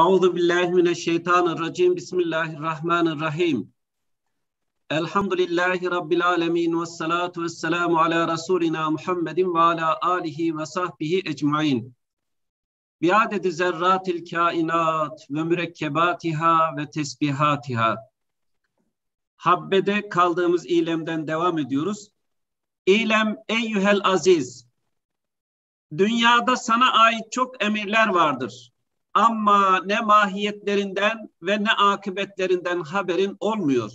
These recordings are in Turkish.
Euzu billahi mineşşeytanirracim. Bismillahirrahmanirrahim. Elhamdülillahi rabbil alamin ve salatu vesselamu ala rasulina Muhammedin ve ala alihi ve sahbihi ecmaîn. Biadedi zerratil kainat ve mürekkebatiha ve tesbihatiha. Habbede kaldığımız ilemden devam ediyoruz. İlem eyyühel aziz. Dünyada sana ait çok emirler vardır ama ne mahiyetlerinden ve ne akıbetlerinden haberin olmuyor.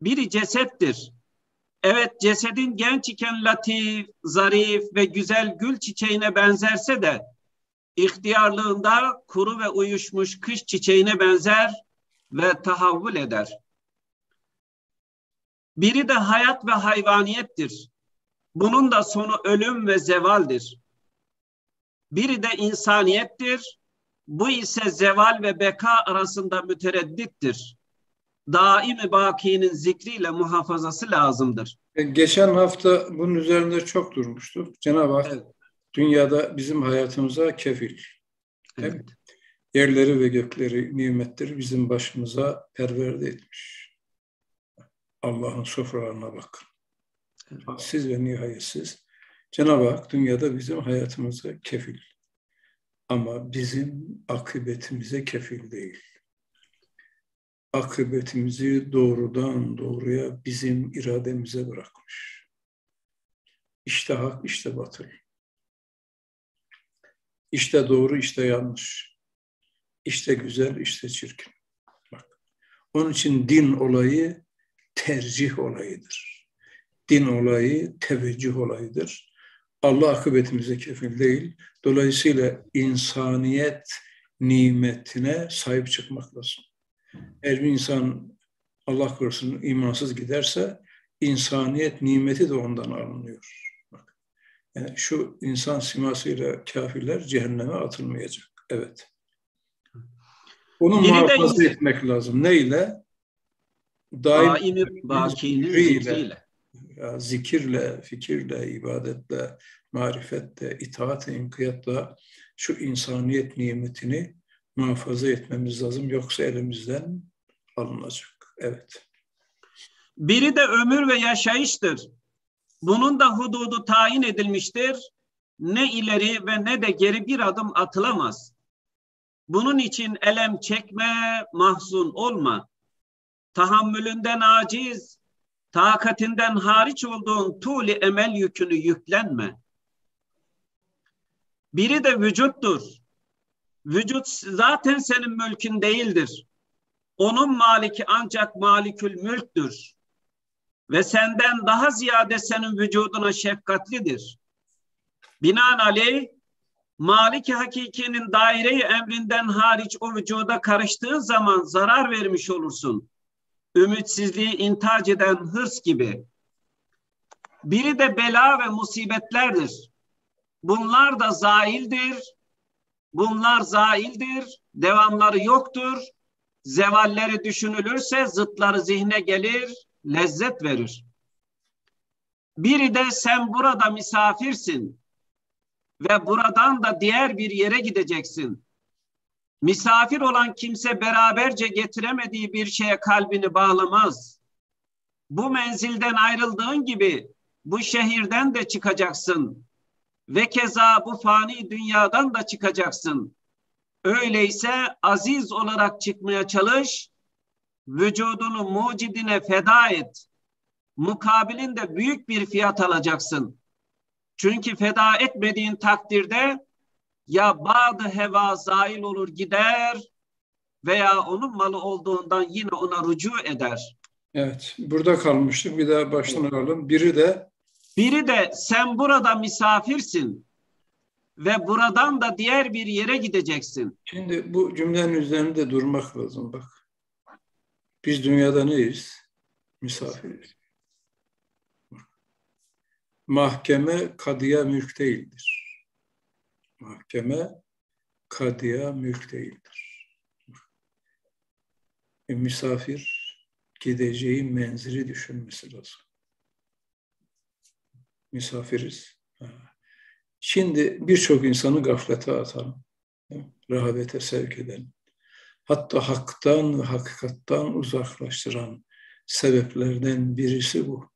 Biri cesettir. Evet cesedin genç iken latif, zarif ve güzel gül çiçeğine benzerse de ihtiyarlığında kuru ve uyuşmuş kış çiçeğine benzer ve tahavvül eder. Biri de hayat ve hayvaniyettir. Bunun da sonu ölüm ve zevaldir. Biri de insaniyettir. Bu ise zeval ve beka arasında mütereddittir. Daimi bakinin zikriyle muhafazası lazımdır. E, geçen hafta bunun üzerinde çok durmuştuk. Cenab-ı Hak evet. dünyada bizim hayatımıza kefil. Evet. Yerleri ve gökleri, nimetleri bizim başımıza perverde etmiş. Allah'ın sofralarına bakın. Evet. Siz ve nihayetsiz Cenab-ı Hak dünyada bizim hayatımıza kefil. Ama bizim akıbetimize kefil değil. Akıbetimizi doğrudan doğruya bizim irademize bırakmış. İşte hak, işte batıl. İşte doğru, işte yanlış. İşte güzel, işte çirkin. Bak. Onun için din olayı tercih olayıdır. Din olayı teveccüh olayıdır. Allah akıbetimize kefil değil. Dolayısıyla insaniyet nimetine sahip çıkmak lazım. Eğer bir insan Allah korusun imansız giderse insaniyet nimeti de ondan alınıyor. Bak. Yani şu insan simasıyla kafirler cehenneme atılmayacak. Evet. Onu Biri muhafaza etmek lazım. Neyle? Daim, Daimi bakinin zikriyle zikirle, fikirle, ibadetle, marifetle, itaat-ı inkiyatla şu insaniyet nimetini muhafaza etmemiz lazım. Yoksa elimizden alınacak. Evet. Biri de ömür ve yaşayıştır. Bunun da hududu tayin edilmiştir. Ne ileri ve ne de geri bir adım atılamaz. Bunun için elem çekme, mahzun olma. Tahammülünden aciz, takatinden hariç olduğun tuğli emel yükünü yüklenme. Biri de vücuttur. Vücut zaten senin mülkün değildir. Onun maliki ancak malikül mülktür. Ve senden daha ziyade senin vücuduna şefkatlidir. Binaenaleyh Maliki hakikinin daireyi emrinden hariç o vücuda karıştığı zaman zarar vermiş olursun ümitsizliği intac eden hırs gibi. Biri de bela ve musibetlerdir. Bunlar da zaildir. Bunlar zaildir. Devamları yoktur. Zevalleri düşünülürse zıtları zihne gelir, lezzet verir. Biri de sen burada misafirsin ve buradan da diğer bir yere gideceksin. Misafir olan kimse beraberce getiremediği bir şeye kalbini bağlamaz. Bu menzilden ayrıldığın gibi bu şehirden de çıkacaksın. Ve keza bu fani dünyadan da çıkacaksın. Öyleyse aziz olarak çıkmaya çalış, vücudunu mucidine feda et. Mukabilinde büyük bir fiyat alacaksın. Çünkü feda etmediğin takdirde ya bazı heva zail olur gider veya onun malı olduğundan yine ona rücu eder. Evet, burada kalmıştık. Bir daha baştan alalım. Biri de biri de sen burada misafirsin ve buradan da diğer bir yere gideceksin. Şimdi bu cümlenin üzerinde durmak lazım bak. Biz dünyada neyiz? Misafiriz. Mahkeme kadıya mülk değildir mahkeme kadıya mülk değildir. E, misafir gideceği menzili düşünmesi lazım. Misafiriz. Şimdi birçok insanı gaflete atalım. rehavete sevk eden, hatta haktan ve hakikattan uzaklaştıran sebeplerden birisi bu.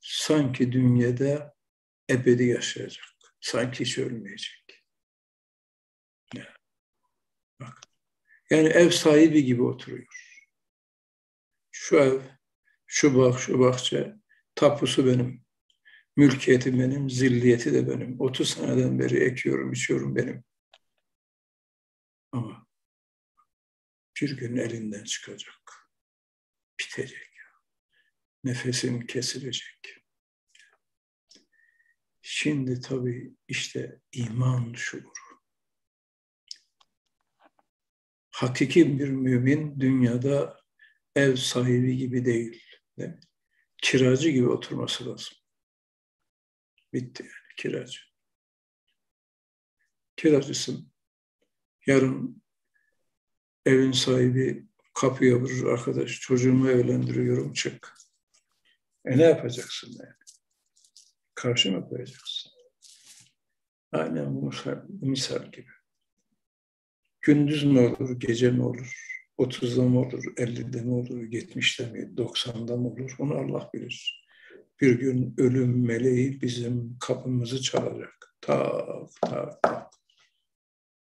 Sanki dünyada ebedi yaşayacak. Sanki hiç ölmeyecek. Bak. Yani ev sahibi gibi oturuyor. Şu ev, şu bak, şu bahçe, tapusu benim. Mülkiyeti benim, zilliyeti de benim. 30 seneden beri ekiyorum, içiyorum benim. Ama bir gün elinden çıkacak. Bitecek. Nefesim kesilecek. Şimdi tabii işte iman şuuru. Hakiki bir mümin dünyada ev sahibi gibi değil. değil? Kiracı gibi oturması lazım. Bitti yani kiracı. Kiracısın. Yarın evin sahibi kapıya vurur arkadaş çocuğumu evlendiriyorum çık. E ne yapacaksın yani? Karşı mı koyacaksın? Aynen bu misal, gibi. Gündüz mü olur, gece mi olur? 30'da mı olur, 50'de mi olur, 70'de mi, 90'da mı olur? Onu Allah bilir. Bir gün ölüm meleği bizim kapımızı çalacak. Tak, tak, tak.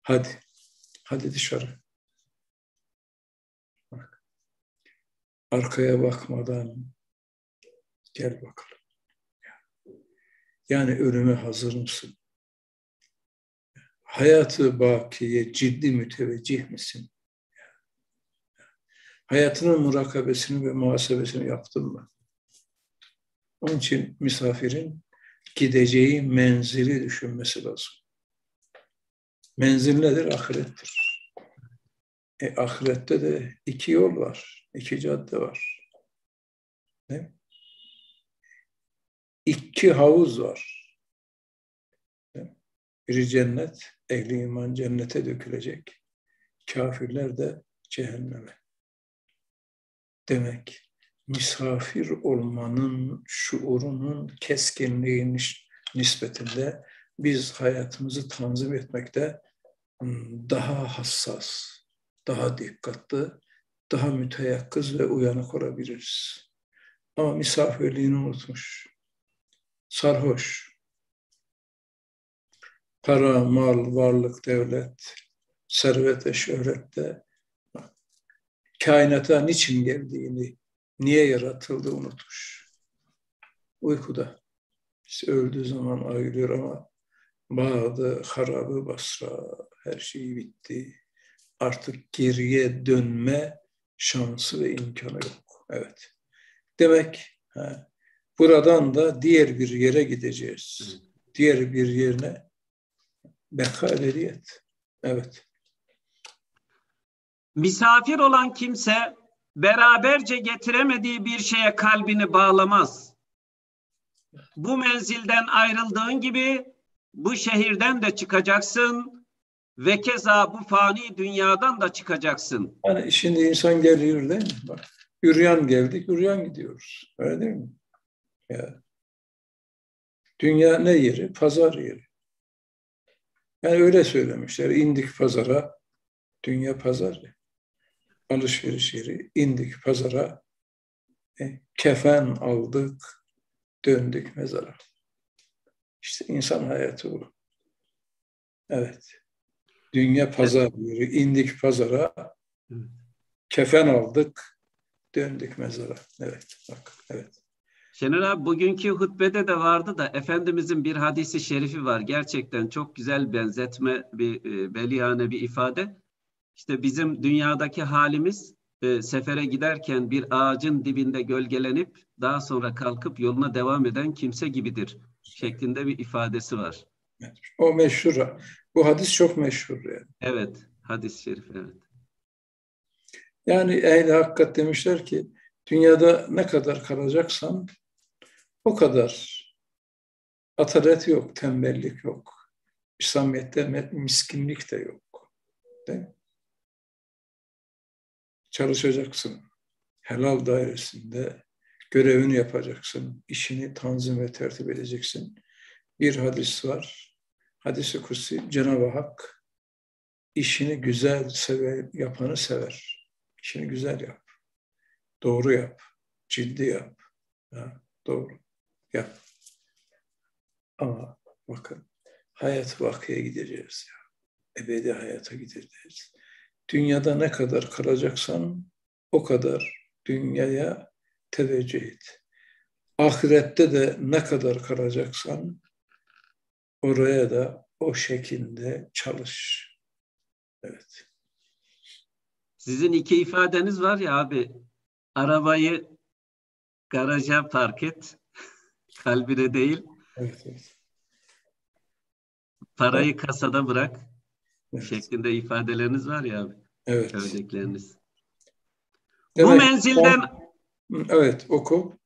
Hadi, hadi dışarı. Bak. Arkaya bakmadan gel bakalım. Yani ölüme hazır mısın? Hayatı bakiye ciddi müteveccih misin? Hayatının murakabesini ve muhasebesini yaptın mı? Onun için misafirin gideceği menzili düşünmesi lazım. Menzil nedir? Ahirettir. E, ahirette de iki yol var, iki cadde var. Ne? İki havuz var. Biri cennet, ehli iman cennete dökülecek. Kafirler de cehenneme. Demek misafir olmanın şuurunun keskinliği nispetinde biz hayatımızı tanzim etmekte hmm, daha hassas, daha dikkatli, daha müteyakkız ve uyanık olabiliriz. Ama misafirliğini unutmuş, sarhoş, para, mal, varlık, devlet, servet ve şöhrette kainata niçin geldiğini, niye yaratıldı unutmuş. Uykuda. İşte öldüğü zaman ayrılıyor ama Bağdı, harabı, Basra, her şey bitti. Artık geriye dönme şansı ve imkanı yok. Evet. Demek ha, buradan da diğer bir yere gideceğiz. Diğer bir yerine beka ebediyet. Evet. Misafir olan kimse beraberce getiremediği bir şeye kalbini bağlamaz. Bu menzilden ayrıldığın gibi bu şehirden de çıkacaksın ve keza bu fani dünyadan da çıkacaksın. Yani şimdi insan geliyor değil mi? Bak, yürüyen geldik, yürüyen gidiyoruz. Öyle değil mi? Ya. Dünya ne yeri? Pazar yeri. Yani öyle söylemişler. İndik pazara, dünya pazar yeri alışveriş yeri, indik pazara, e, kefen aldık, döndük mezara. İşte insan hayatı bu. Evet. Dünya pazar yeri, indik pazara, kefen aldık, döndük mezara. Evet, bak, evet. Şener abi bugünkü hutbede de vardı da Efendimizin bir hadisi şerifi var. Gerçekten çok güzel benzetme, bir e, belihane bir ifade. İşte bizim dünyadaki halimiz e, sefere giderken bir ağacın dibinde gölgelenip daha sonra kalkıp yoluna devam eden kimse gibidir şeklinde bir ifadesi var. O meşhur. Bu hadis çok meşhur yani. Evet, hadis-i şerif evet. Yani ehl hakikat demişler ki dünyada ne kadar kalacaksan o kadar atalet yok, tembellik yok. İslamiyet'te miskinlik de yok. Değil mi? çalışacaksın. Helal dairesinde görevini yapacaksın. işini tanzim ve tertip edeceksin. Bir hadis var. Hadis-i Kutsi Cenab-ı Hak işini güzel sever, yapanı sever. İşini güzel yap. Doğru yap. Ciddi yap. Ha, doğru. Yap. Ama bakın hayat vakıya gideceğiz ya. Ebedi hayata gideceğiz. Dünyada ne kadar kalacaksan o kadar dünyaya teveccüh et. Ahirette de ne kadar kalacaksan oraya da o şekilde çalış. Evet. Sizin iki ifadeniz var ya abi. Arabayı garaja park et. Kalbine değil. Evet, evet. Parayı kasada bırak. Evet. Şeklinde ifadeleriniz var ya abi. Evet. Örnekleriniz. Evet, Bu menzilden Evet, oku.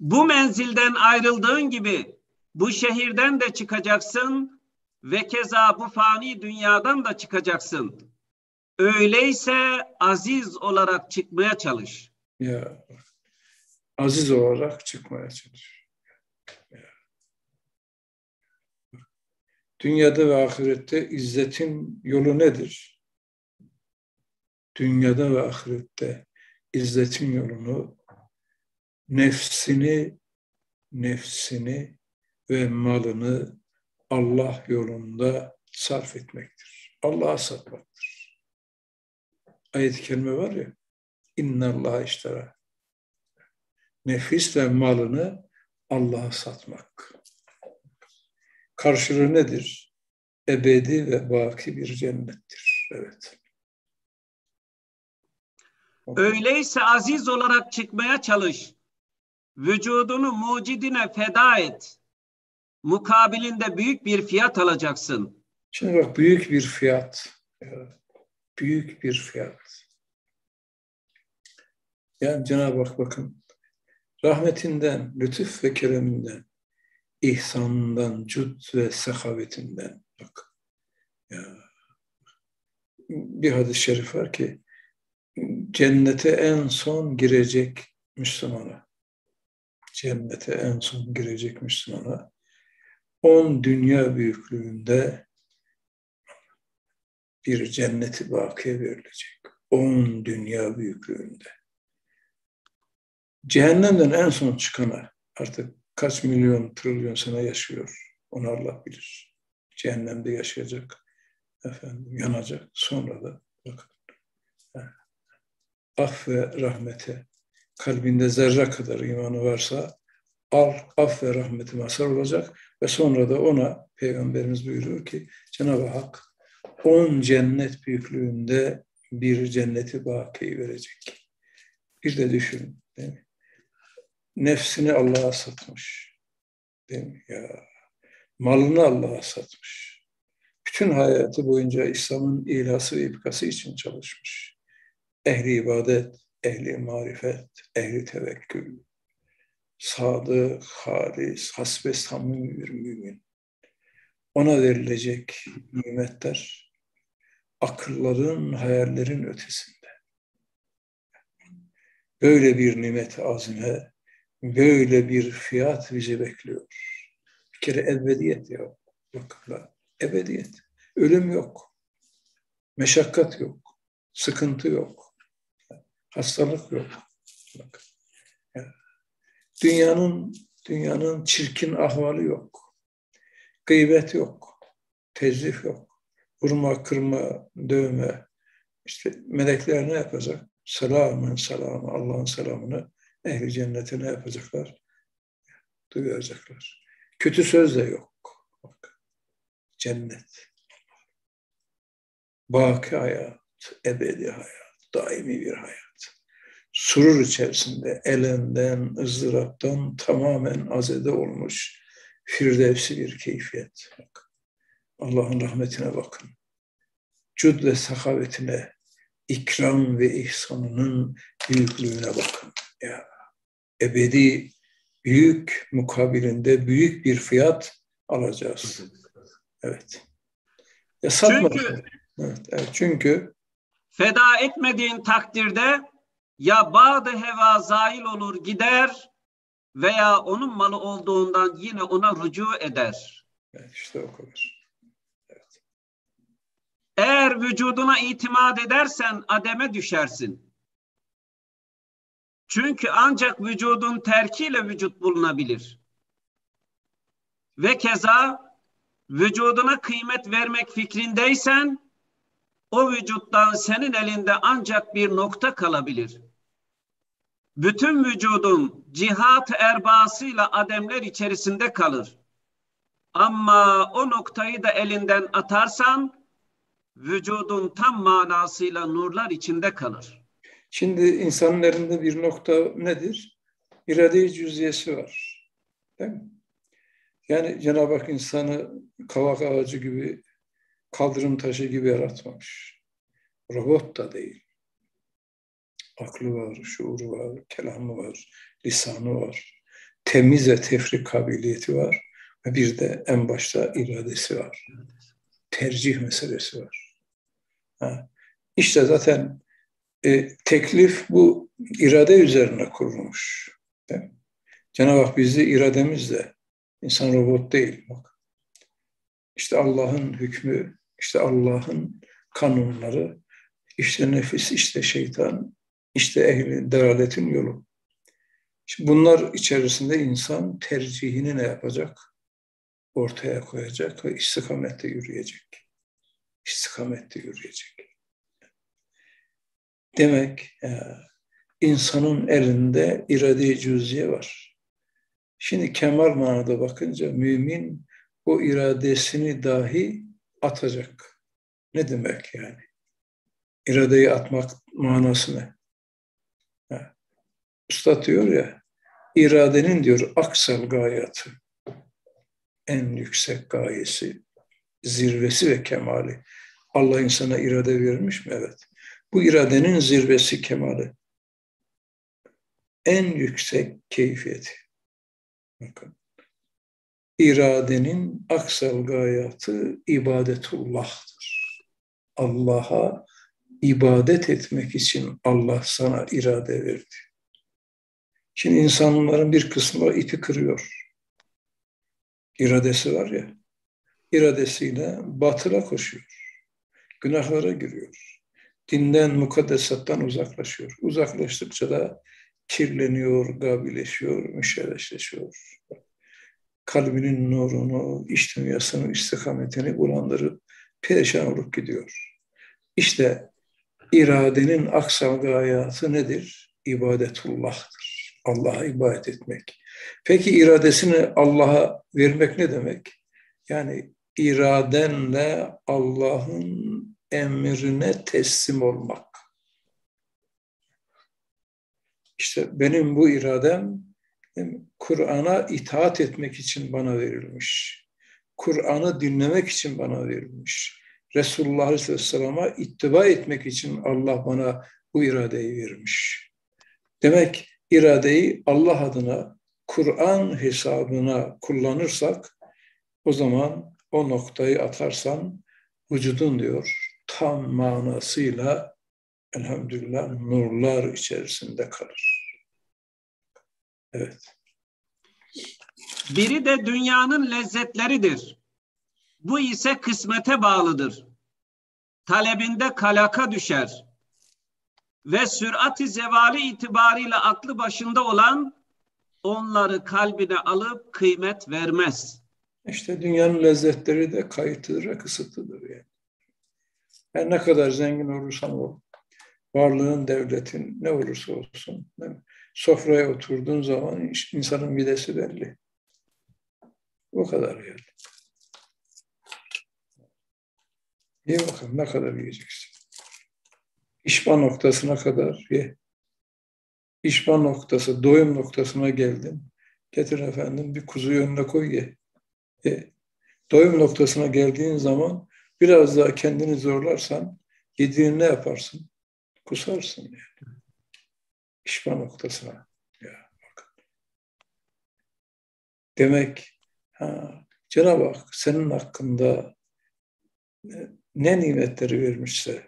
Bu menzilden ayrıldığın gibi bu şehirden de çıkacaksın ve keza bu fani dünyadan da çıkacaksın. Öyleyse aziz olarak çıkmaya çalış. Ya aziz olarak çıkmaya çalış. Dünyada ve ahirette izzetin yolu nedir? Dünyada ve ahirette izzetin yolunu nefsini nefsini ve malını Allah yolunda sarf etmektir. Allah'a satmaktır. Ayet-i kerime var ya, İnna Allah iştara. Nefis ve malını Allah'a satmak. Karşılığı nedir? Ebedi ve baki bir cennettir. Evet. Öyleyse aziz olarak çıkmaya çalış. Vücudunu mucidine feda et. Mukabilinde büyük bir fiyat alacaksın. Şimdi bak büyük bir fiyat. Büyük bir fiyat. Yani Cenab-ı Hak bakın rahmetinden, lütuf ve kereminden, ihsanından, cud ve sehavetinden bak. Ya, bir hadis-i şerif var ki cennete en son girecek Müslümana cennete en son girecek Müslümana on dünya büyüklüğünde bir cenneti bakiye verilecek. On dünya büyüklüğünde. Cehennemden en son çıkana artık kaç milyon trilyon sene yaşıyor. Onu Allah bilir. Cehennemde yaşayacak. Efendim yanacak. Sonra da bakın. Ah ve rahmete kalbinde zerre kadar imanı varsa al, af ve rahmeti mazhar olacak ve sonra da ona Peygamberimiz buyuruyor ki Cenab-ı Hak on cennet büyüklüğünde bir cenneti baki verecek. Bir de düşün değil mi? Nefsini Allah'a satmış. Değil mi? Ya, malını Allah'a satmış. Bütün hayatı boyunca İslam'ın ilası ve ipkası için çalışmış. Ehli ibadet, ehli marifet, ehli tevekkül, sadık, halis, hasbe samimi bir mümin. Ona verilecek nimetler akılların, hayallerin ötesinde. Böyle bir nimet azime, böyle bir fiyat bizi bekliyor. Bir kere ebediyet ya. Bakın ebediyet. Ölüm yok. Meşakkat yok. Sıkıntı yok. Hastalık yok. Bak. Dünyanın dünyanın çirkin ahvali yok. Gıybet yok. Tezlif yok. Vurma, kırma, dövme. İşte melekler ne yapacak? Selamın selamı, Allah'ın selamını ehli cennete ne yapacaklar? Duyacaklar. Kötü söz de yok. Bak. Cennet. Baki hayat, ebedi hayat, daimi bir hayat surur içerisinde elenden, ızdıraptan tamamen azede olmuş firdevsi bir keyfiyet. Allah'ın rahmetine bakın. Cud ve sahavetine, ikram ve ihsanının büyüklüğüne bakın. Ya ebedi büyük mukabilinde büyük bir fiyat alacağız. Evet. Ya Çünkü, evet, evet, çünkü feda etmediğin takdirde ya bağdı heva zail olur gider veya onun malı olduğundan yine ona rücu eder. Evet, işte o kadar. Evet. Eğer vücuduna itimat edersen ademe düşersin. Çünkü ancak vücudun terkiyle vücut bulunabilir. Ve keza vücuduna kıymet vermek fikrindeysen o vücuttan senin elinde ancak bir nokta kalabilir. Bütün vücudun cihat erbasıyla ademler içerisinde kalır. Ama o noktayı da elinden atarsan vücudun tam manasıyla nurlar içinde kalır. Şimdi insanın elinde bir nokta nedir? İrade-i cüziyesi var. Değil mi? Yani Cenab-ı Hak insanı kavak ağacı gibi, kaldırım taşı gibi yaratmamış. Robot da değil. Aklı var, şuuru var, kelamı var, lisanı var. Temiz ve tefrik kabiliyeti var. Ve bir de en başta iradesi var. Tercih meselesi var. Ha. İşte zaten e, teklif bu irade üzerine kurulmuş. Cenab-ı Hak bizi irademizle İnsan robot değil bak. İşte Allah'ın hükmü, işte Allah'ın kanunları, işte nefis, işte şeytan, işte ehli deraletin yolu. Şimdi bunlar içerisinde insan tercihini ne yapacak? Ortaya koyacak ve istikamette yürüyecek. İstikamette yürüyecek. Demek ya, insanın elinde irade-i cüziye var. Şimdi kemal manada bakınca mümin o iradesini dahi atacak. Ne demek yani? İradeyi atmak manası ne? Ha. Usta diyor ya, iradenin diyor aksal gayatı, en yüksek gayesi, zirvesi ve kemali. Allah insana irade vermiş mi? Evet. Bu iradenin zirvesi, kemali. En yüksek keyfiyeti. Bakın. İradenin aksal gayatı ibadetullah'tır. Allah'a ibadet etmek için Allah sana irade verdi. Şimdi insanların bir kısmı ipi kırıyor. İradesi var ya, iradesiyle batıla koşuyor. Günahlara giriyor. Dinden, mukaddesattan uzaklaşıyor. Uzaklaştıkça da kirleniyor, gabileşiyor, müşerreşleşiyor. Kalbinin nurunu, iç dünyasının istikametini bulandırıp perişan olup gidiyor. İşte iradenin aksal gayatı nedir? İbadetullah'tır. Allah'a ibadet etmek. Peki iradesini Allah'a vermek ne demek? Yani iradenle Allah'ın emrine teslim olmak. İşte benim bu iradem Kur'an'a itaat etmek için bana verilmiş. Kur'an'ı dinlemek için bana verilmiş. Resulullah Aleyhisselam'a ittiba etmek için Allah bana bu iradeyi vermiş. Demek iradeyi Allah adına, Kur'an hesabına kullanırsak o zaman o noktayı atarsan vücudun diyor tam manasıyla elhamdülillah nurlar içerisinde kalır. Evet. Biri de dünyanın lezzetleridir. Bu ise kısmete bağlıdır. Talebinde kalaka düşer. Ve sürati zevali itibariyle aklı başında olan onları kalbine alıp kıymet vermez. İşte dünyanın lezzetleri de kayıtıdır kısıtlıdır yani. Yani ne kadar zengin olursan ol, varlığın, devletin ne olursa olsun. Sofraya oturduğun zaman insanın midesi belli. O kadar yani. İyi bakalım ne kadar yiyeceksin. İşban noktasına kadar ye. İşban noktası, doyum noktasına geldin. Getir efendim bir kuzu önüne koy ye. ye. Doyum noktasına geldiğin zaman biraz daha kendini zorlarsan yediğin ne yaparsın? kusarsın yani. İşma noktasına. Ya, bakın. Demek ha, Cenab-ı Hak senin hakkında e, ne nimetleri vermişse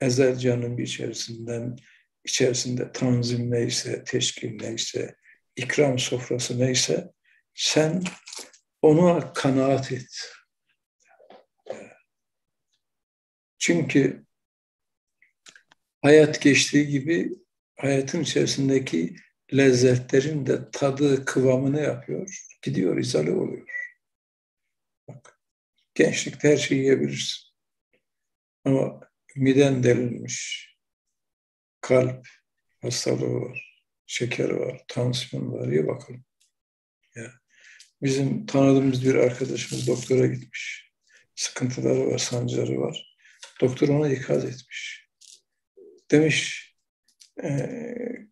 ezel canın bir içerisinden içerisinde tanzim neyse, teşkil neyse, ikram sofrası neyse sen ona kanaat et. Çünkü hayat geçtiği gibi hayatın içerisindeki lezzetlerin de tadı, kıvamını yapıyor. Gidiyor, izale oluyor. Bak, gençlikte her şeyi yiyebilirsin. Ama miden delinmiş, kalp hastalığı var, şeker var, tansiyon var. İyi bakalım. Ya. Bizim tanıdığımız bir arkadaşımız doktora gitmiş. Sıkıntıları var, sancıları var. Doktor ona ikaz etmiş. Demiş,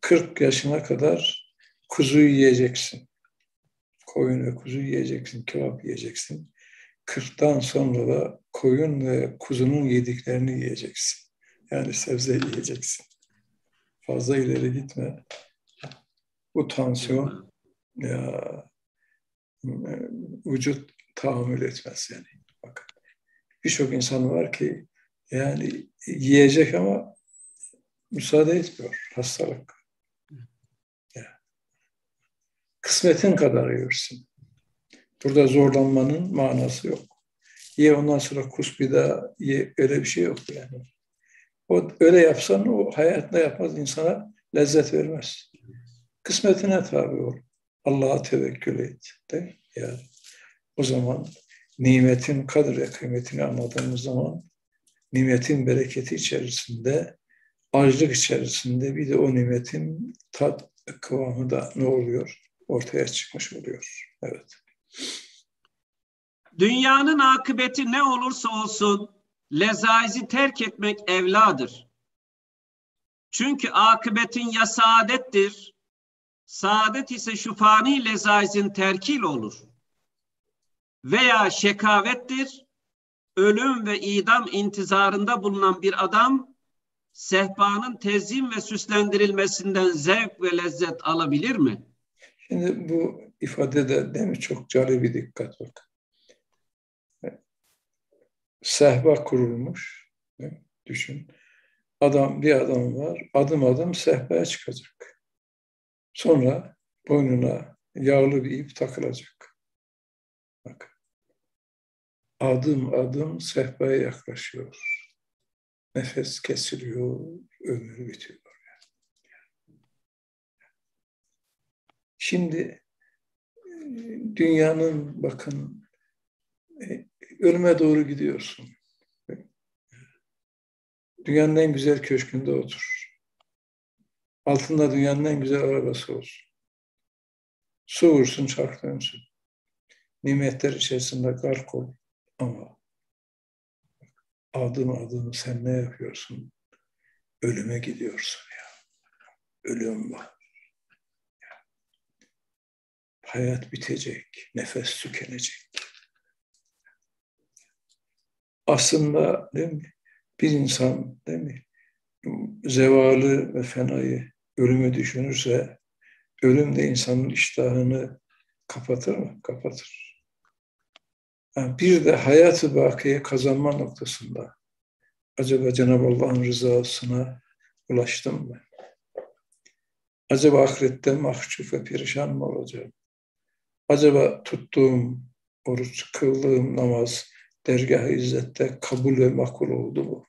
40 yaşına kadar kuzu yiyeceksin. Koyun ve kuzu yiyeceksin, kebap yiyeceksin. 40'tan sonra da koyun ve kuzunun yediklerini yiyeceksin. Yani sebze yiyeceksin. Fazla ileri gitme. Bu tansiyon ya vücut tahammül etmez yani. Bakın birçok insan var ki yani yiyecek ama müsaade etmiyor hastalık. Ya. Kısmetin kadar yiyorsun. Burada zorlanmanın manası yok. Ye ondan sonra kus bir daha ye öyle bir şey yok yani. O öyle yapsan o hayatında yapmaz insana lezzet vermez. Kısmetine tabi ol. Allah'a tevekkül et. Değil mi? Yani o zaman nimetin kadir kıymetini anladığımız zaman nimetin bereketi içerisinde açlık içerisinde bir de o nimetin tat kıvamı da ne oluyor? Ortaya çıkmış oluyor. Evet. Dünyanın akıbeti ne olursa olsun lezaizi terk etmek evladır. Çünkü akıbetin ya saadettir, saadet ise şu fani lezaizin terkil olur. Veya şekavettir, ölüm ve idam intizarında bulunan bir adam sehpanın tezyin ve süslendirilmesinden zevk ve lezzet alabilir mi? Şimdi bu ifadede değil mi çok cari bir dikkat bak. Sehpa kurulmuş. Düşün. Adam bir adam var. Adım adım sehpaya çıkacak. Sonra boynuna yağlı bir ip takılacak. Adım adım sehpaya yaklaşıyor nefes kesiliyor, ömür bitiyor. Şimdi dünyanın bakın e, ölüme doğru gidiyorsun. Dünyanın en güzel köşkünde otur. Altında dünyanın en güzel arabası olsun. Su vursun. Nimetler içerisinde gark ol. Ama adım adım sen ne yapıyorsun? Ölüme gidiyorsun ya. Ölüm var. Hayat bitecek, nefes tükenecek. Aslında değil mi? Bir insan değil mi? Zevalı ve fenayı, ölümü düşünürse ölüm de insanın iştahını kapatır mı? Kapatır. Bir de hayatı bakiye kazanma noktasında acaba Cenab-ı Allah'ın rızasına ulaştım mı? Acaba ahirette mahcup ve perişan mı olacağım? Acaba tuttuğum oruç, kıldığım namaz dergah-ı izzette kabul ve makul oldu mu?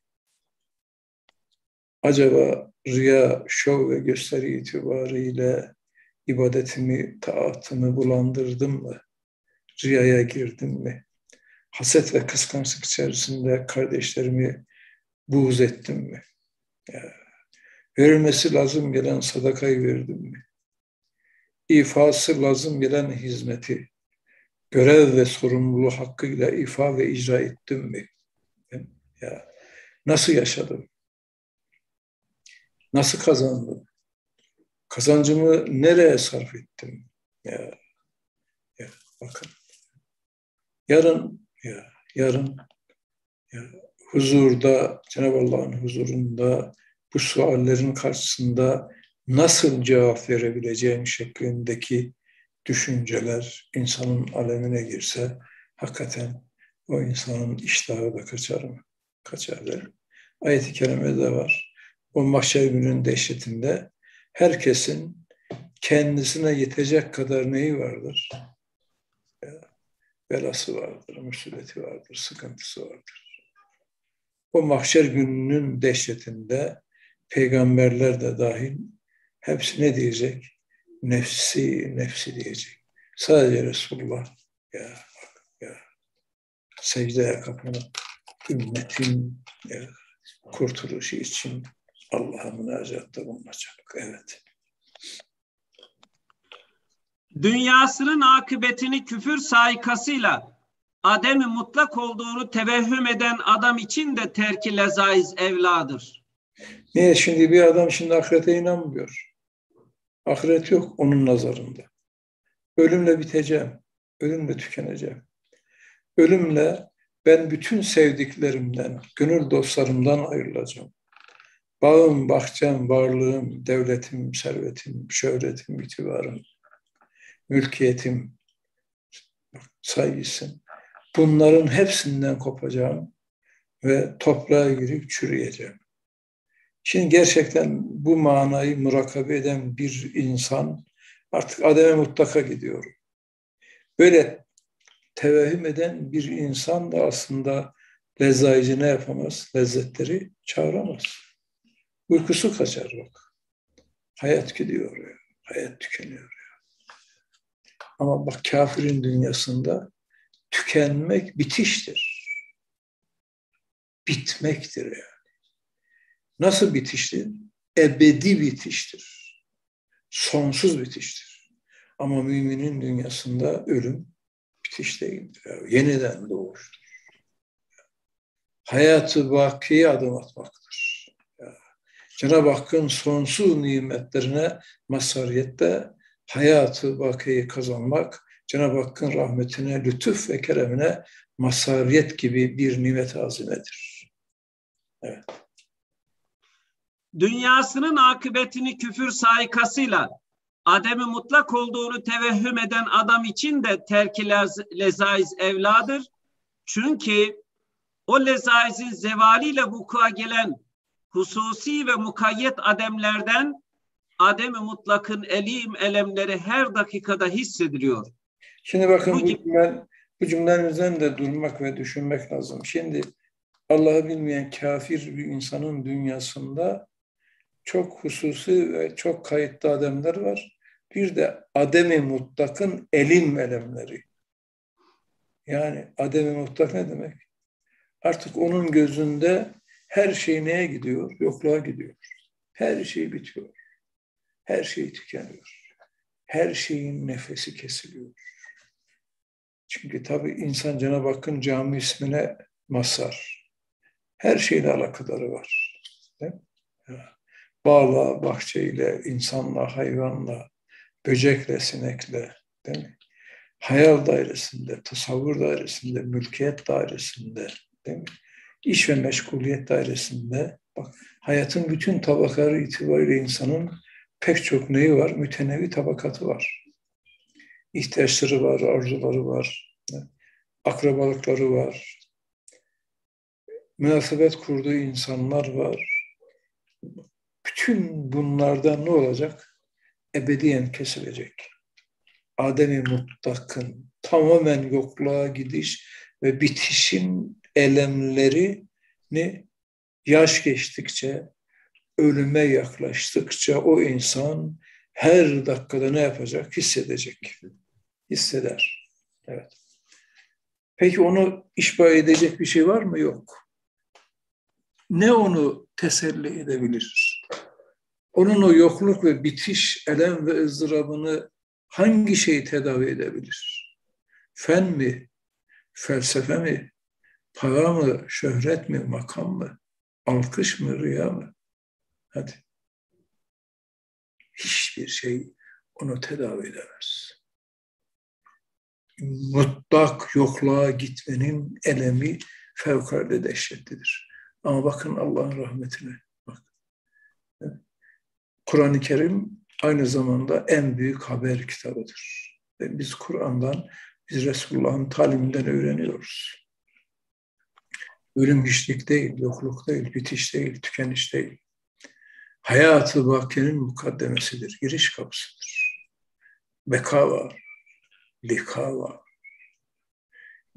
Acaba riya, şov ve gösteri itibariyle ibadetimi, taatımı bulandırdım mı? Riyaya girdim mi? Haset ve kıskançlık içerisinde kardeşlerimi buğz ettim mi? Verilmesi lazım gelen sadakayı verdim mi? İfası lazım gelen hizmeti, görev ve sorumluluğu hakkıyla ifa ve icra ettim mi? Ya, nasıl yaşadım? Nasıl kazandım? Kazancımı nereye sarf ettim? Ya, ya bakın. Yarın ya, yarın ya, huzurda, Cenab-ı Allah'ın huzurunda bu suallerin karşısında nasıl cevap verebileceğim şeklindeki düşünceler insanın alemine girse hakikaten o insanın iştahı da kaçar mı? Kaçar derim. Ayet-i Kerime'de var. O mahşer günün dehşetinde herkesin kendisine yetecek kadar neyi vardır? Belası vardır, musibeti vardır, sıkıntısı vardır. o mahşer gününün dehşetinde peygamberler de dahil hepsi ne diyecek? Nefsi, nefsi diyecek. Sadece Resulullah ya ya secdeye kapanıp ümmetin ya, kurtuluşu için Allah'a münacatta bulunacak. Evet. Dünyasının akıbetini küfür saykasıyla ademi mutlak olduğunu tevehhüm eden adam için de terki lezaiz evladır. Niye şimdi bir adam şimdi ahirete inanmıyor. Ahiret yok onun nazarında. Ölümle biteceğim. Ölümle tükeneceğim. Ölümle ben bütün sevdiklerimden, gönül dostlarımdan ayrılacağım. Bağım, bahçem, varlığım, devletim, servetim, şöhretim, itibarım, mülkiyetim, saygısım. Bunların hepsinden kopacağım ve toprağa girip çürüyeceğim. Şimdi gerçekten bu manayı murakabe eden bir insan artık ademe mutlaka gidiyor. Böyle tevehüm eden bir insan da aslında lezzayıcı ne yapamaz? Lezzetleri çağıramaz. Uykusu kaçar bak. Hayat gidiyor ya. Hayat tükeniyor. Ama bak kafirin dünyasında tükenmek bitiştir. Bitmektir yani. Nasıl bitiştir? Ebedi bitiştir. Sonsuz bitiştir. Ama müminin dünyasında ölüm bitiş değildir. Yani yeniden doğuştur. Hayatı bakiye adım atmaktır. Cenab-ı Hakk'ın sonsuz nimetlerine mazhariyette hayatı bakiyi kazanmak, Cenab-ı Hakk'ın rahmetine, lütuf ve keremine mazhariyet gibi bir nimet azimedir. Evet. Dünyasının akıbetini küfür saykasıyla ademi mutlak olduğunu tevehhüm eden adam için de terki lezaiz evladır. Çünkü o lezaizin zevaliyle vuku'a gelen hususi ve mukayyet ademlerden ademi mutlakın elim elemleri her dakikada hissediliyor. Şimdi bakın bu, cümle, bu cümlenizden de durmak ve düşünmek lazım. Şimdi Allah'ı bilmeyen kafir bir insanın dünyasında çok hususi ve çok kayıtlı ademler var. Bir de ademi mutlakın elim elemleri. Yani ademi mutlak ne demek? Artık onun gözünde her şey neye gidiyor? Yokluğa gidiyor. Her şey bitiyor. Her şey tükeniyor. Her şeyin nefesi kesiliyor. Çünkü tabii insan Cenab-ı Hakk'ın cami ismine masar. Her şeyle alakadarı var. Değil mi? Bağla, bahçeyle, insanla, hayvanla, böcekle, sinekle, değil mi? Hayal dairesinde, tasavvur dairesinde, mülkiyet dairesinde, değil mi? İş ve meşguliyet dairesinde, bak hayatın bütün tabakaları itibariyle insanın pek çok neyi var? Mütenevi tabakatı var. İhtiyaçları var, arzuları var, akrabalıkları var, münasebet kurduğu insanlar var. Bütün bunlardan ne olacak? Ebediyen kesilecek. Ademi mutlakın tamamen yokluğa gidiş ve bitişin elemlerini yaş geçtikçe, ölüme yaklaştıkça o insan her dakikada ne yapacak? Hissedecek. Hisseder. Evet. Peki onu işba edecek bir şey var mı? Yok. Ne onu teselli edebilir? Onun o yokluk ve bitiş, elem ve ızdırabını hangi şey tedavi edebilir? Fen mi? Felsefe mi? Para mı? Şöhret mi? Makam mı? Alkış mı? Rüya mı? Hadi. Hiçbir şey onu tedavi edemez. Mutlak yokluğa gitmenin elemi fevkalade dehşetlidir. Ama bakın Allah'ın rahmetine. Bak. Kur'an-ı Kerim aynı zamanda en büyük haber kitabıdır. Ve biz Kur'an'dan, biz Resulullah'ın taliminden öğreniyoruz. Ölüm hiçlik değil, yokluk değil, bitiş değil, tükeniş değil. Hayatı bakiyenin mukaddemesidir, giriş kapısıdır. Beka var, lika var.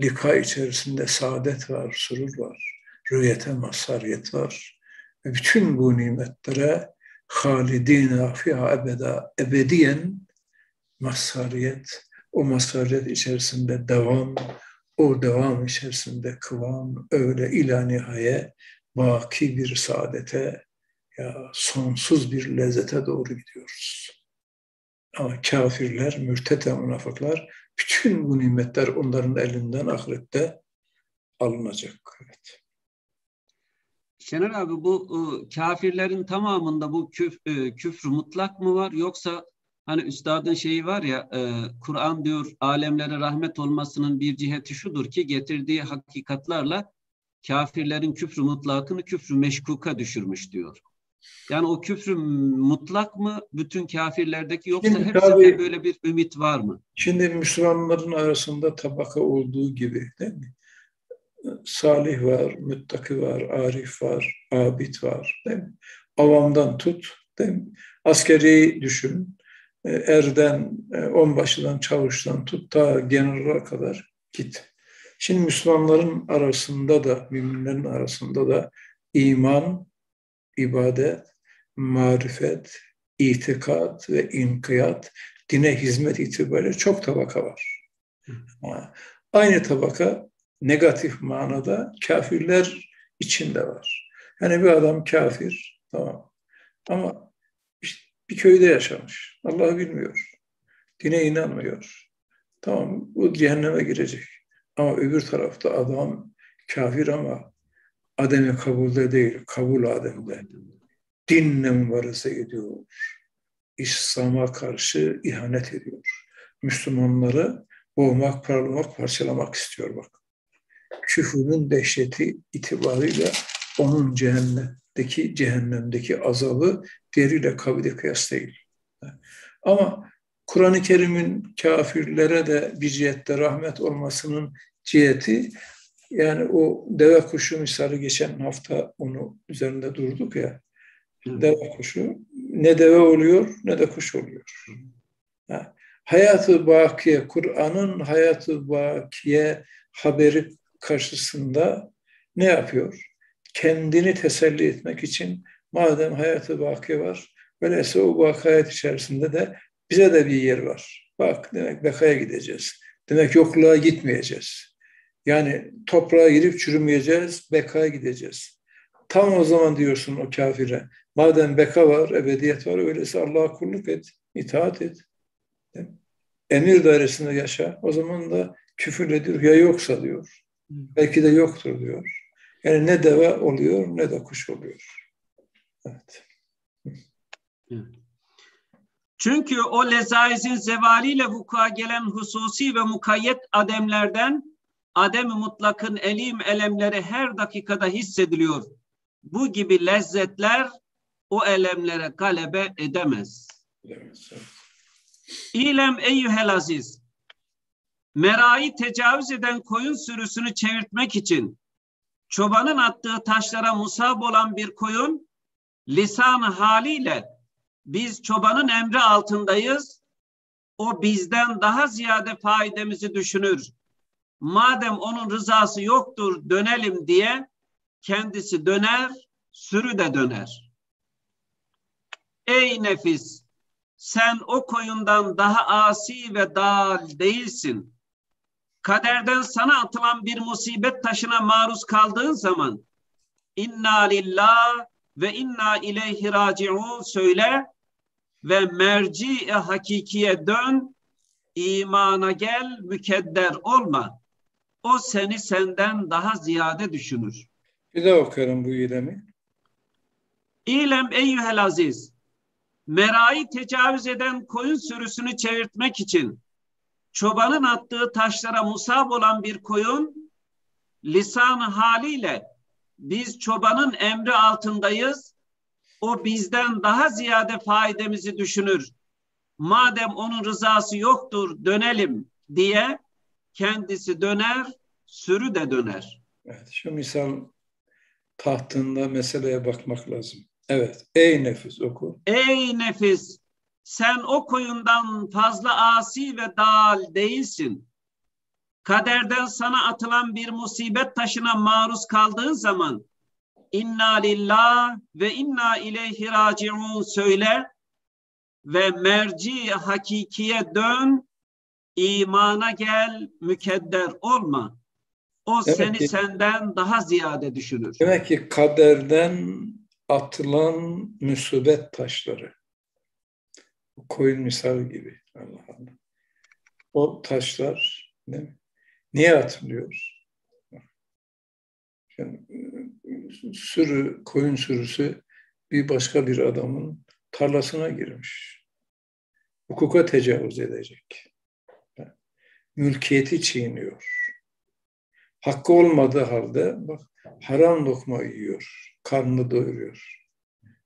Lika içerisinde saadet var, surur var. rüyete mazhariyet var. Ve bütün bu nimetlere halidine fiha ebeda ebediyen mazhariyet, o mazhariyet içerisinde devam, o devam içerisinde kıvam, öyle ila nihaye baki bir saadete ya sonsuz bir lezzete doğru gidiyoruz. Ama kafirler, mürtete münafıklar bütün bu nimetler onların elinden ahirette alınacak. Evet. Şener abi bu e, kafirlerin tamamında bu küf, e, küfrü mutlak mı var yoksa hani üstadın şeyi var ya e, Kur'an diyor alemlere rahmet olmasının bir ciheti şudur ki getirdiği hakikatlarla kafirlerin küfrü mutlakını küfrü meşkuka düşürmüş diyor. Yani o küfrü mutlak mı bütün kafirlerdeki yoksa şimdi, hepsinde tabii, böyle bir ümit var mı? Şimdi Müslümanların arasında tabaka olduğu gibi değil mi? Salih var, müttaki var, arif var, abid var değil mi? Avamdan tut değil mi? Askeri düşün, e, erden, e, onbaşıdan, çavuştan tut ta generala kadar git. Şimdi Müslümanların arasında da, müminlerin arasında da iman, ibadet, marifet, itikat ve inkiyat, dine hizmet itibariyle çok tabaka var. Aynı tabaka negatif manada kafirler içinde var. Yani bir adam kafir, tamam. Ama işte bir köyde yaşamış. Allah'ı bilmiyor. Dine inanmıyor. Tamam, bu cehenneme girecek. Ama öbür tarafta adam kafir ama Adem'i kabulde değil, kabul Adem'de. Dinle mübarese ediyor. İslam'a karşı ihanet ediyor. Müslümanları boğmak, parlamak, parçalamak istiyor bak. Küfrünün dehşeti itibariyle onun cehennemdeki cehennemdeki azabı deriyle kavide kıyas değil. Ama Kur'an-ı Kerim'in kafirlere de bir cihette rahmet olmasının ciheti yani o deve kuşu misali geçen hafta onu üzerinde durduk ya. Deve kuşu ne deve oluyor ne de kuş oluyor. Ha. Hayatı bakiye, Kur'an'ın hayatı bakiye haberi karşısında ne yapıyor? Kendini teselli etmek için madem hayatı bakiye var, öyleyse o bakiyet içerisinde de bize de bir yer var. Bak demek bekaya gideceğiz. Demek yokluğa gitmeyeceğiz. Yani toprağa girip çürümeyeceğiz, bekaya gideceğiz. Tam o zaman diyorsun o kafire, madem beka var, ebediyet var, öyleyse Allah'a kulluk et, itaat et. Emir dairesinde yaşa. O zaman da küfür ediyor, ya yoksa diyor. Belki de yoktur diyor. Yani ne deve oluyor ne de kuş oluyor. Evet. Çünkü o lezaizin zevaliyle vuku'a gelen hususi ve mukayyet ademlerden adem mutlakın elim elemleri her dakikada hissediliyor. Bu gibi lezzetler o elemlere galebe edemez. İlem eyyühel aziz, merayı tecavüz eden koyun sürüsünü çevirtmek için çobanın attığı taşlara musab olan bir koyun lisan haliyle biz çobanın emri altındayız. O bizden daha ziyade faydamızı düşünür madem onun rızası yoktur dönelim diye kendisi döner, sürü de döner. Ey nefis, sen o koyundan daha asi ve dal değilsin. Kaderden sana atılan bir musibet taşına maruz kaldığın zaman inna lillah ve inna ileyhi raciun söyle ve merci hakikiye dön, imana gel, mükedder olma o seni senden daha ziyade düşünür. Bir de okuyorum bu ilemi. İlem eyyühel aziz, merayı tecavüz eden koyun sürüsünü çevirtmek için çobanın attığı taşlara musab olan bir koyun lisan haliyle biz çobanın emri altındayız. O bizden daha ziyade faydamızı düşünür. Madem onun rızası yoktur dönelim diye kendisi döner, sürü de döner. Evet, şu misal tahtında meseleye bakmak lazım. Evet, ey nefis oku. Ey nefis, sen o koyundan fazla asi ve dal değilsin. kaderden sana atılan bir musibet taşına maruz kaldığın zaman inna lillah ve inna ileyhi raciun söyle ve merci hakikiye dön, imana gel, mükedder olma. O demek seni ki, senden daha ziyade düşünür. Demek ki kaderden atılan musibet taşları. Koyun misal gibi. Allah Allah. O taşlar değil mi? niye atılıyor? Yani, sürü, koyun sürüsü bir başka bir adamın tarlasına girmiş. Hukuka tecavüz edecek. Mülkiyeti çiğniyor. Hakkı olmadığı halde bak haram lokma yiyor. Karnını doyuruyor.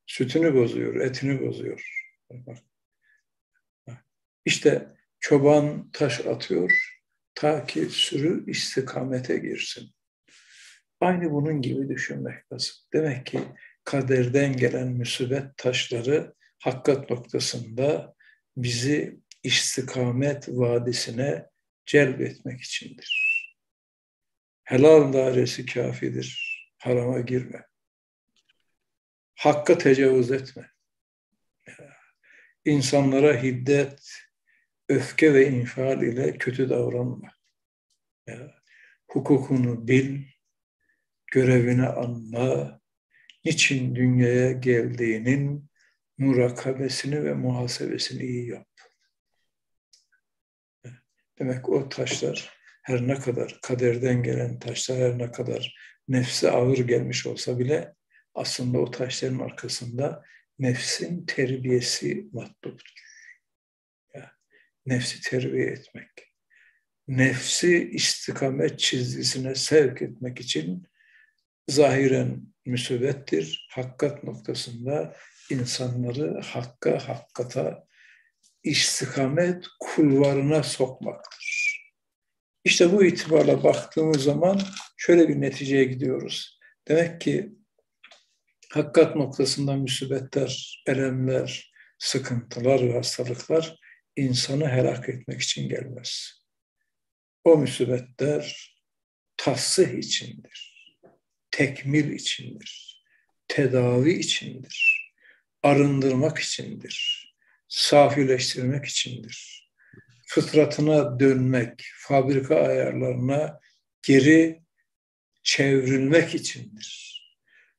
Sütünü bozuyor, etini bozuyor. Bak. İşte çoban taş atıyor ta ki sürü istikamete girsin. Aynı bunun gibi düşünmek lazım. Demek ki kaderden gelen müsibet taşları hakkat noktasında bizi istikamet vadisine celbetmek içindir. Helal dairesi kafidir. Harama girme. Hakka tecavüz etme. İnsanlara hiddet, öfke ve infial ile kötü davranma. Hukukunu bil, görevini anla, niçin dünyaya geldiğinin murakabesini ve muhasebesini iyi yap. Demek o taşlar her ne kadar kaderden gelen taşlar her ne kadar nefse ağır gelmiş olsa bile aslında o taşların arkasında nefsin terbiyesi matluptur. Yani nefsi terbiye etmek. Nefsi istikamet çizgisine sevk etmek için zahiren müsebettir. Hakkat noktasında insanları hakka, hakkata, istikamet kulvarına sokmaktır. İşte bu itibarla baktığımız zaman şöyle bir neticeye gidiyoruz. Demek ki hakkat noktasında müsibetler, elemler, sıkıntılar ve hastalıklar insanı helak etmek için gelmez. O müsibetler tahsih içindir, tekmil içindir, tedavi içindir, arındırmak içindir, safileştirmek içindir fıtratına dönmek, fabrika ayarlarına geri çevrilmek içindir.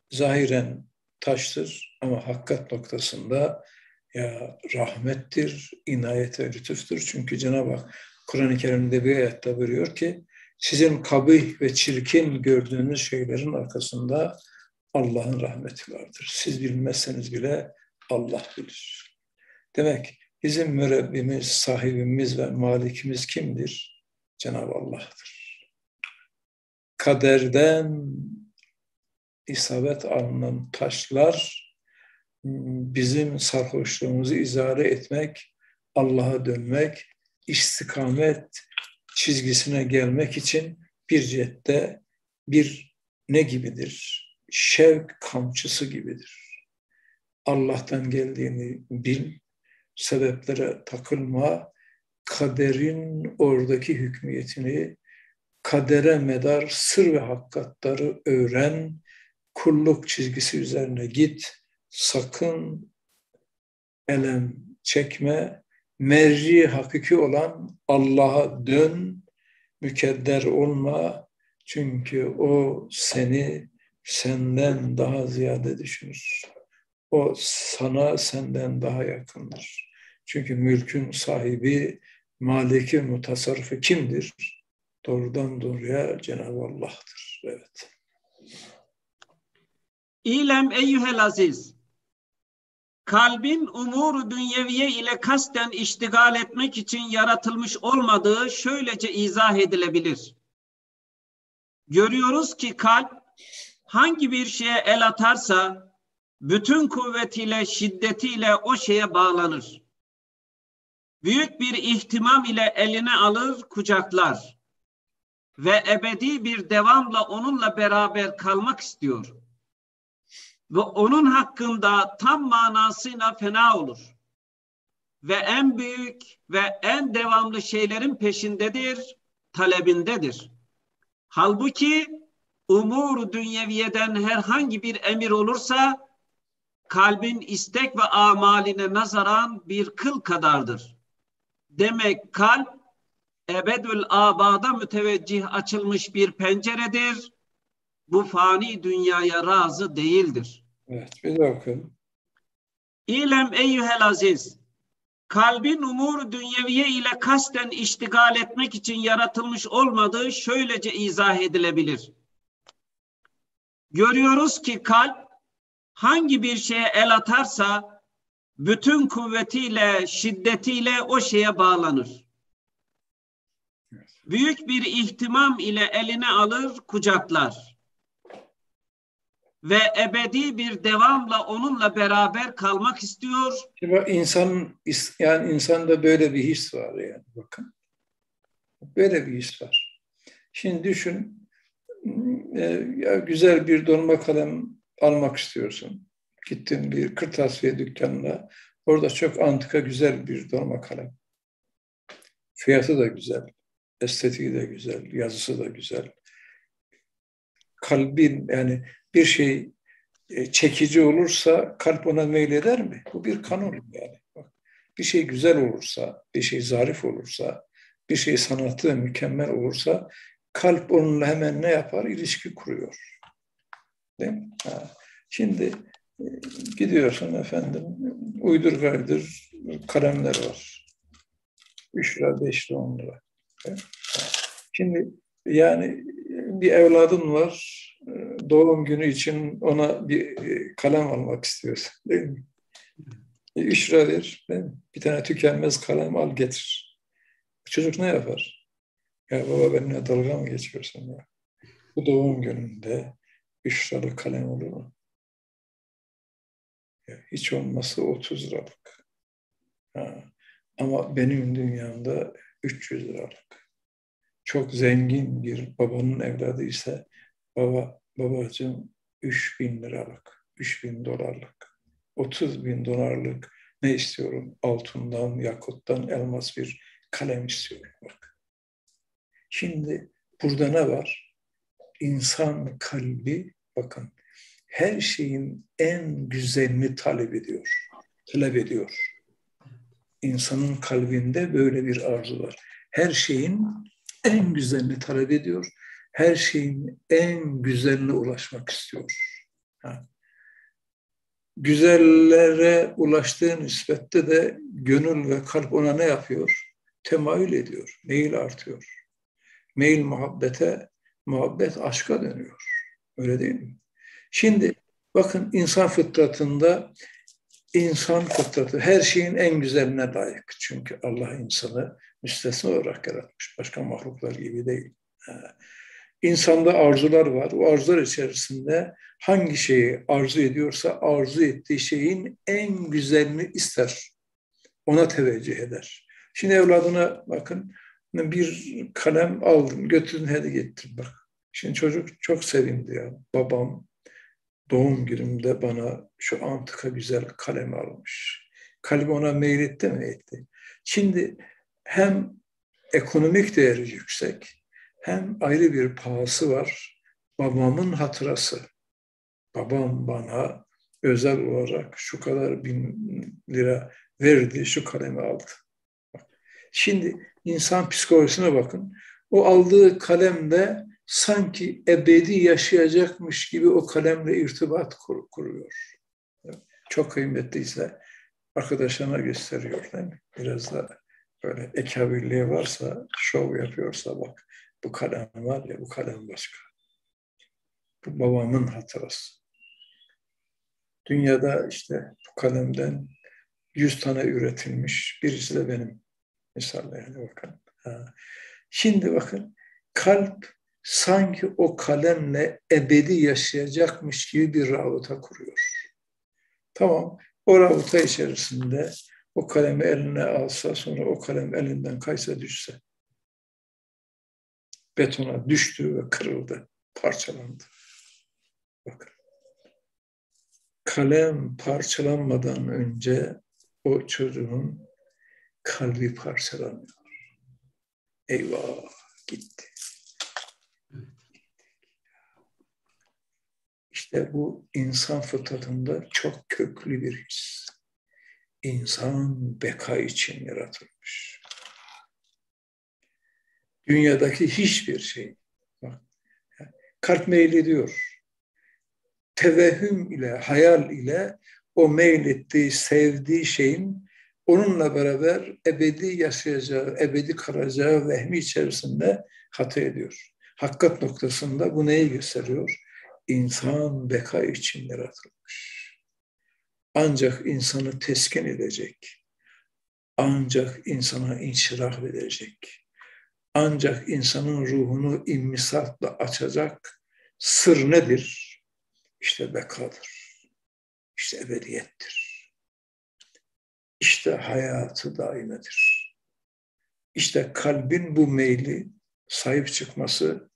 Zahiren taştır ama hakikat noktasında ya rahmettir, inayet ve lütuftur. Çünkü Cenab-ı Hak Kur'an-ı Kerim'de bir ayette buyuruyor ki sizin kabih ve çirkin gördüğünüz şeylerin arkasında Allah'ın rahmeti vardır. Siz bilmezseniz bile Allah bilir. Demek Bizim mürebbimiz, sahibimiz ve malikimiz kimdir? Cenab-ı Allah'tır. Kaderden isabet alınan taşlar bizim sarhoşluğumuzu izale etmek, Allah'a dönmek, istikamet çizgisine gelmek için bir cihette bir ne gibidir? Şevk kamçısı gibidir. Allah'tan geldiğini bil, sebeplere takılma, kaderin oradaki hükmiyetini, kadere medar sır ve hakikatları öğren, kulluk çizgisi üzerine git, sakın elem çekme, merci hakiki olan Allah'a dön, mükedder olma, çünkü o seni senden daha ziyade düşünür. O sana senden daha yakındır. Çünkü mülkün sahibi, maliki, mutasarrıfı kimdir? Doğrudan doğruya Cenab-ı Allah'tır. Evet. İlem eyyühel aziz. Kalbin umur dünyeviye ile kasten iştigal etmek için yaratılmış olmadığı şöylece izah edilebilir. Görüyoruz ki kalp hangi bir şeye el atarsa bütün kuvvetiyle, şiddetiyle o şeye bağlanır büyük bir ihtimam ile eline alır, kucaklar ve ebedi bir devamla onunla beraber kalmak istiyor. Ve onun hakkında tam manasıyla fena olur. Ve en büyük ve en devamlı şeylerin peşindedir talebindedir. Halbuki umur dünyeviyeden herhangi bir emir olursa kalbin istek ve amaline nazaran bir kıl kadardır. Demek kalp ebedül abada müteveccih açılmış bir penceredir. Bu fani dünyaya razı değildir. Evet, bir de okuyalım. İlem eyyühel aziz, kalbin umur dünyeviye ile kasten iştigal etmek için yaratılmış olmadığı şöylece izah edilebilir. Görüyoruz ki kalp hangi bir şeye el atarsa bütün kuvvetiyle, şiddetiyle o şeye bağlanır. Büyük bir ihtimam ile eline alır, kucaklar. Ve ebedi bir devamla onunla beraber kalmak istiyor. Şimdi insan yani insanda böyle bir his var yani bakın. Böyle bir his var. Şimdi düşün e, ya güzel bir donma kalem almak istiyorsun. Gittin bir kırtasiye dükkanına. Orada çok antika güzel bir donma kalem. Fiyatı da güzel. Estetiği de güzel. Yazısı da güzel. Kalbin yani bir şey e, çekici olursa kalp ona meyleder mi? Bu bir kanun yani. Bir şey güzel olursa, bir şey zarif olursa, bir şey sanatı mükemmel olursa kalp onunla hemen ne yapar? İlişki kuruyor. Değil mi? Ha. Şimdi gidiyorsun efendim, uydur gaydır kalemler var. 3 lira, 5 lira, 10 lira. Şimdi yani bir evladın var, e, doğum günü için ona bir e, kalem almak istiyorsun değil mi? Üç lira ver, bir tane tükenmez kalem al getir. Çocuk ne yapar? Ya baba benimle dalga mı geçiyorsun ya? Bu doğum gününde üç liralık kalem olur mu? Hiç olmazsa 30 liralık. Ha. Ama benim dünyamda 300 liralık. Çok zengin bir babanın evladı ise baba, babacığım 3 bin liralık, 3 bin dolarlık, 30 bin dolarlık ne istiyorum? Altından, yakuttan, elmas bir kalem istiyorum. Bak. Şimdi burada ne var? İnsan kalbi, bakın her şeyin en güzelini talep ediyor. Talep ediyor. İnsanın kalbinde böyle bir arzu var. Her şeyin en güzelini talep ediyor. Her şeyin en güzeline ulaşmak istiyor. Ha. Güzellere ulaştığı nispette de gönül ve kalp ona ne yapıyor? Temayül ediyor, meyil artıyor. Meyil muhabbete, muhabbet aşka dönüyor. Öyle değil mi? Şimdi bakın insan fıtratında insan fıtratı her şeyin en güzeline layık. Çünkü Allah insanı müstesna olarak yaratmış. Başka mahluklar gibi değil. İnsanda arzular var. O arzular içerisinde hangi şeyi arzu ediyorsa arzu ettiği şeyin en güzelini ister. Ona teveccüh eder. Şimdi evladına bakın bir kalem aldım götürdün hadi gittim bak. Şimdi çocuk çok sevindi ya. Babam doğum günümde bana şu antika güzel kalem almış. Kalem ona meyletti mi etti. Şimdi hem ekonomik değeri yüksek hem ayrı bir pahası var. Babamın hatırası. Babam bana özel olarak şu kadar bin lira verdi, şu kalemi aldı. Şimdi insan psikolojisine bakın. O aldığı kalemle sanki ebedi yaşayacakmış gibi o kalemle irtibat kur, kuruyor. Çok kıymetliyse arkadaşlarına gösteriyor değil mi? Biraz da böyle ekabirliği varsa, şov yapıyorsa bak bu kalem var ya bu kalem başka. Bu babamın hatırası. Dünyada işte bu kalemden yüz tane üretilmiş. Birisi de benim. Misal yani bakın. Ha. Şimdi bakın kalp sanki o kalemle ebedi yaşayacakmış gibi bir rabıta kuruyor. Tamam, o rabıta içerisinde o kalemi eline alsa, sonra o kalem elinden kaysa düşse, betona düştü ve kırıldı, parçalandı. Bakın. Kalem parçalanmadan önce o çocuğun kalbi parçalanıyor. Eyvah! gitti. İşte bu insan fıtratında çok köklü bir his. İnsan beka için yaratılmış. Dünyadaki hiçbir şey, bak, kalp meylediyor. Tevehüm ile, hayal ile o meylettiği, sevdiği şeyin onunla beraber ebedi yaşayacağı, ebedi kalacağı vehmi içerisinde hata ediyor. Hakikat noktasında bu neyi gösteriyor? İnsan beka için yaratılmış. Ancak insanı teskin edecek. Ancak insana inşirah verecek. Ancak insanın ruhunu immisatla açacak sır nedir? İşte bekadır. İşte ebediyettir. İşte hayatı daimedir. İşte kalbin bu meyli sahip çıkması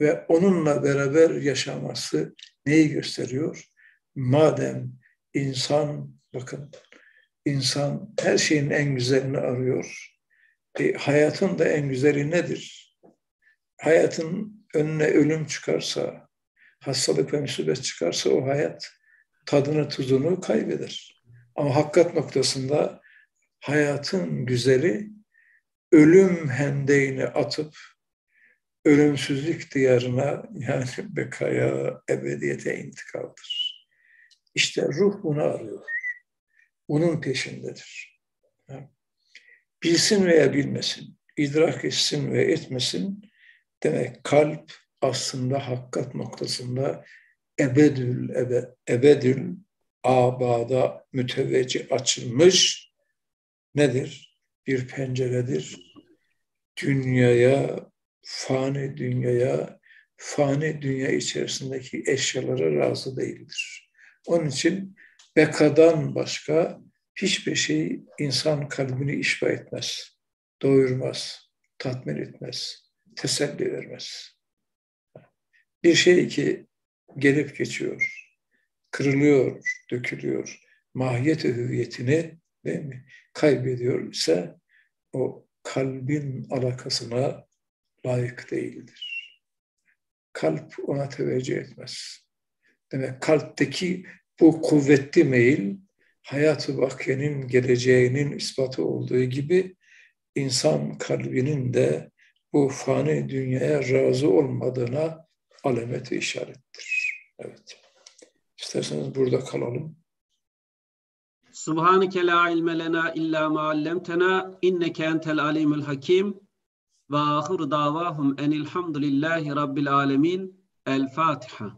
ve onunla beraber yaşaması neyi gösteriyor? Madem insan, bakın insan her şeyin en güzelini arıyor. E, hayatın da en güzeli nedir? Hayatın önüne ölüm çıkarsa, hastalık ve musibet çıkarsa o hayat tadını tuzunu kaybeder. Ama hakikat noktasında hayatın güzeli ölüm hendeğini atıp ölümsüzlük diyarına yani bekaya, ebediyete intikaldır. İşte ruh bunu arıyor. Bunun peşindedir. Bilsin veya bilmesin, idrak etsin ve etmesin demek kalp aslında hakikat noktasında ebedül ebe, ebedül abada mütevecci açılmış nedir? Bir penceredir. Dünyaya, fani dünyaya, fani dünya içerisindeki eşyalara razı değildir. Onun için bekadan başka hiçbir şey insan kalbini işba etmez, doyurmaz, tatmin etmez, teselli vermez. Bir şey ki gelip geçiyor, kırılıyor, dökülüyor, mahiyet hüviyetini değil mi? kaybediyor ise o kalbin alakasına layık değildir. Kalp ona teveccüh etmez. Demek kalpteki bu kuvvetli meyil hayatı bakiyenin geleceğinin ispatı olduğu gibi insan kalbinin de bu fani dünyaya razı olmadığına alameti işarettir. Evet. İsterseniz burada kalalım. Subhaneke la ilme lena illa ma allamtena inneke entel alimul hakim ve ahir davahum enilhamdülillahi rabbil alemin. El Fatiha.